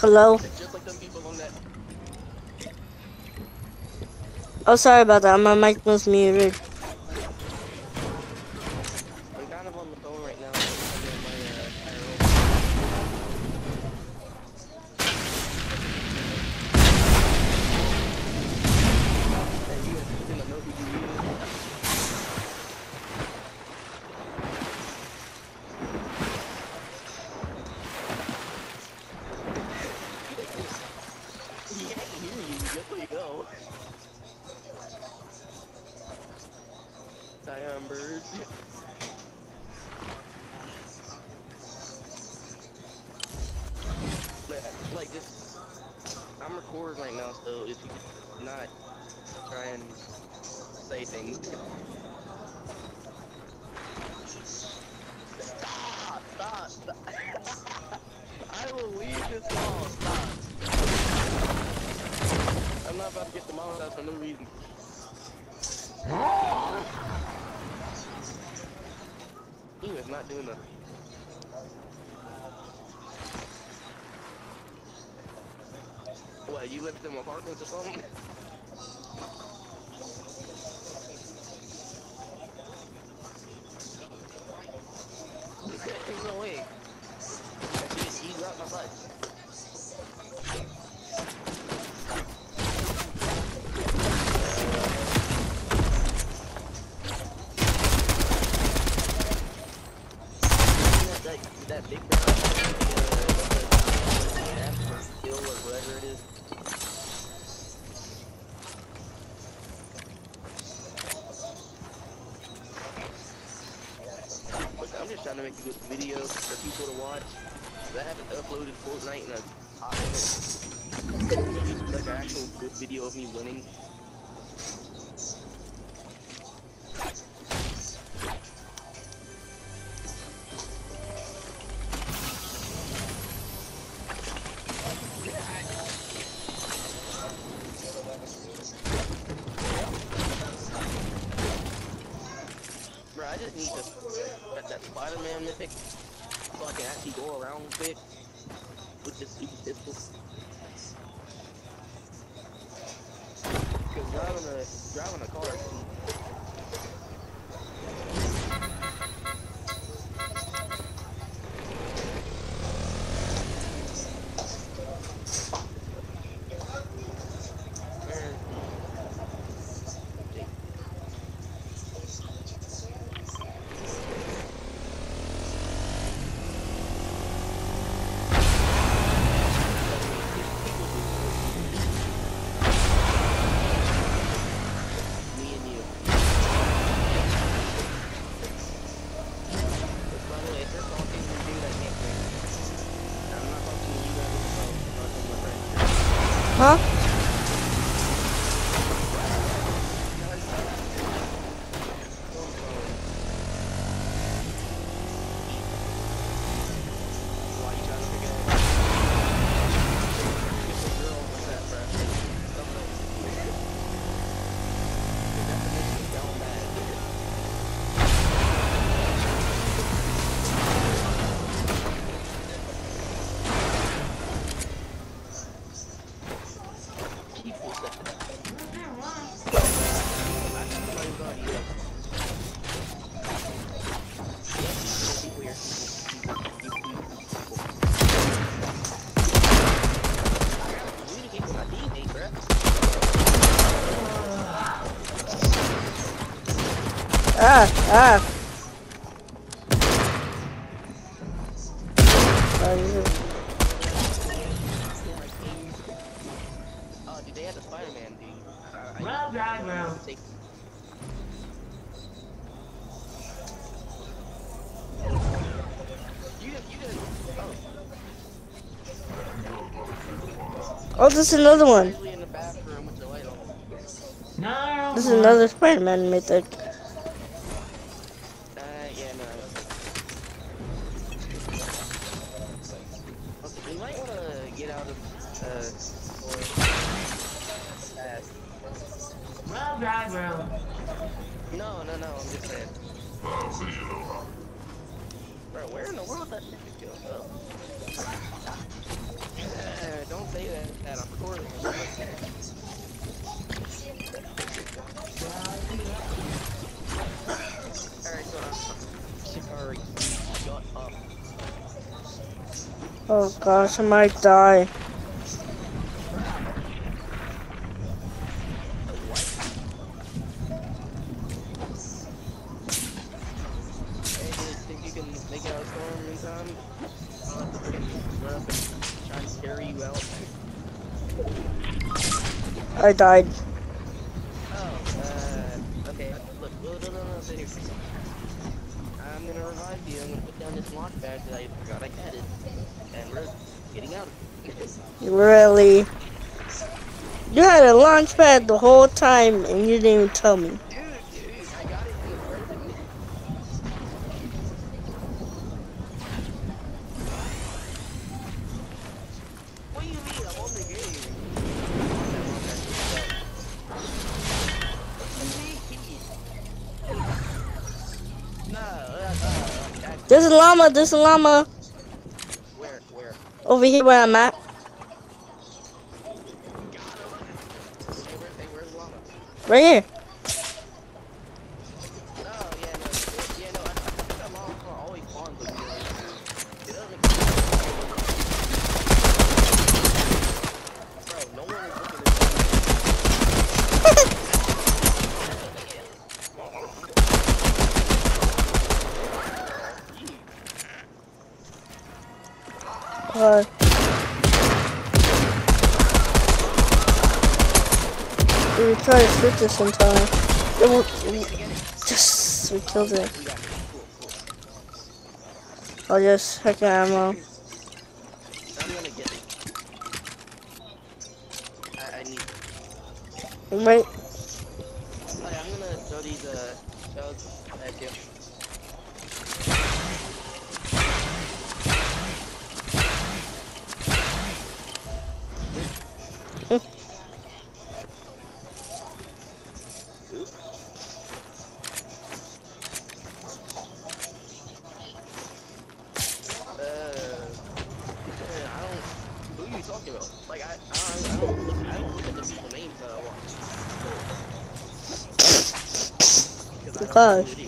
Hello? Oh, sorry about that. My mic was muted. Like, just, I'm recording right now, so if you not try and say things. Stop! Stop! stop. I will leave this wall. Stop. I'm not about to get demolished for no reason. He was not doing nothing. What, you left them apartments or something? to watch. I haven't uploaded Fortnite in a hot minute. like an actual good video of me winning. bit Huh? Ah! Oh, dude, they had the Spider-Man thing. Oh, there's another one. Another Spider-Man mythic. drive. No, no, no, I'm just saying. Oh, you Bro, where in the world that shit you bro? Uh, don't say that, that I'm recording. Alright, so I'm... Shikari, shut up. Oh gosh, I might die. I'll have to freaking run up and try and carry you out. I died. Oh, uh, okay. Look, no, no, no, no, here. I'm gonna revive you. I'm gonna put down this launch pad that I forgot I had it. And we're getting out of it. Really? You had a launch pad the whole time and you didn't even tell me. Dude, dude, I got it in the front of me. What do you mean? I'm on the game. No, uh, uh, uh, There's a llama, there's a llama where, where? over here where I'm at. Right here. Oh, yeah, no, yeah, no, I, I think that Llama car always spawns with you. It doesn't Bro, no one is looking at this. Uh, we try to shoot this in time. It won't- Yes, we killed it. I'll just heck ammo. Need. Wait, Like, I'm gonna throw these uh shells at you. You talking about? Like I, I, I don't look. I don't look at the people names that I watch.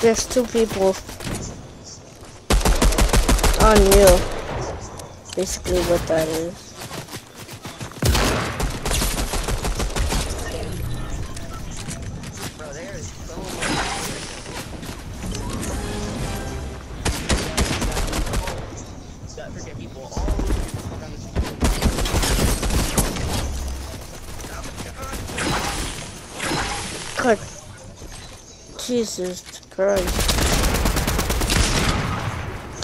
There's two people on you. Basically what that is. Jesus Christ.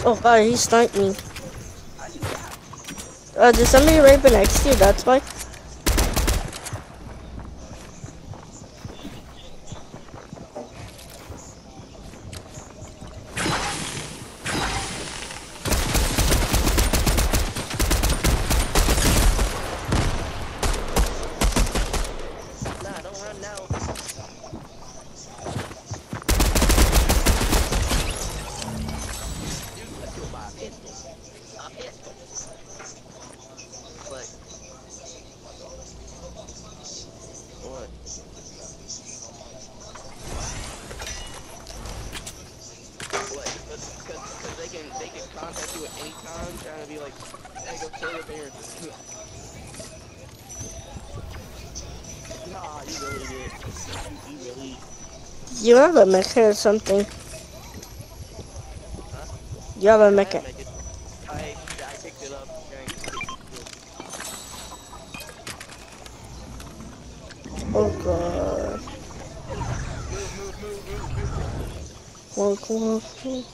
Oh god, he sniped me. Uh, did somebody right next to you? That's why. You have a mecha or something. Huh? You have a mecha. I, I picked it up during Oh god. Walk, walk, walk.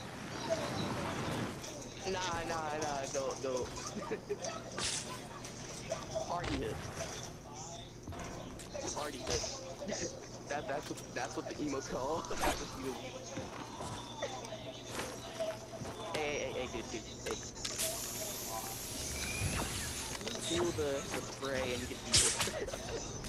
nah, nah, nah, don't, don't. Party this. Party this. that, that's, what, that's what the emo's call. that's what you. Hey, hey, hey, dude, dude, hey. Feel the, the spray and get the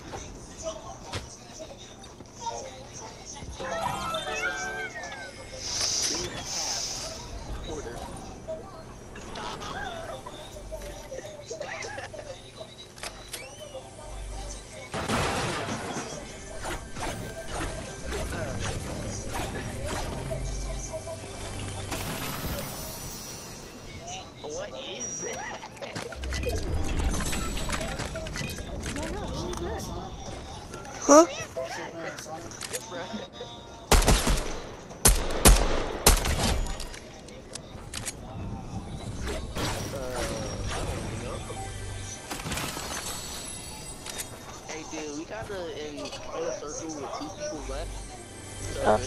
not.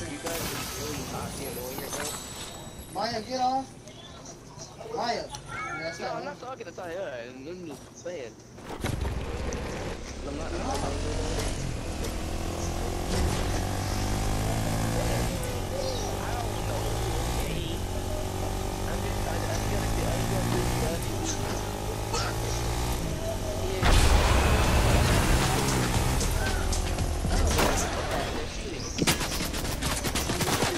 Maya, get off. Maya. That's not. I'm not talking to Taya. I'm just saying. I'm not. I'm not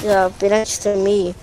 yeah, be next to me.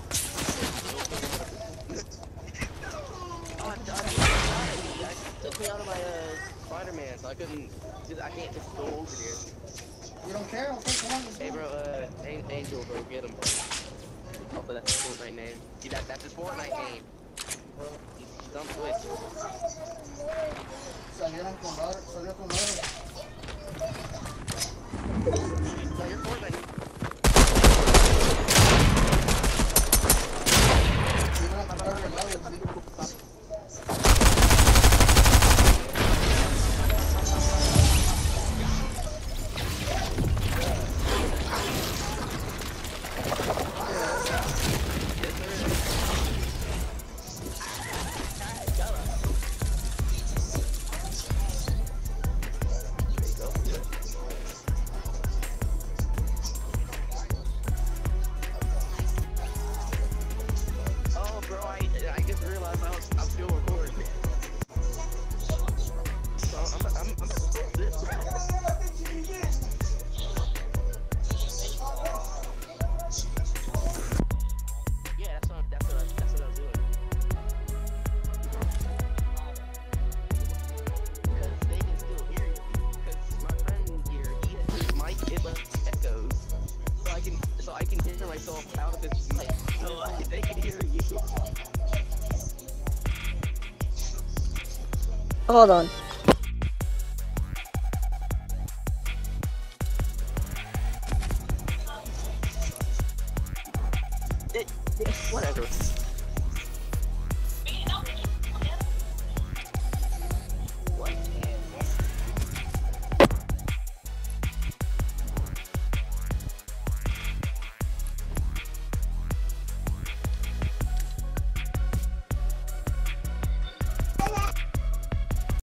Hold on.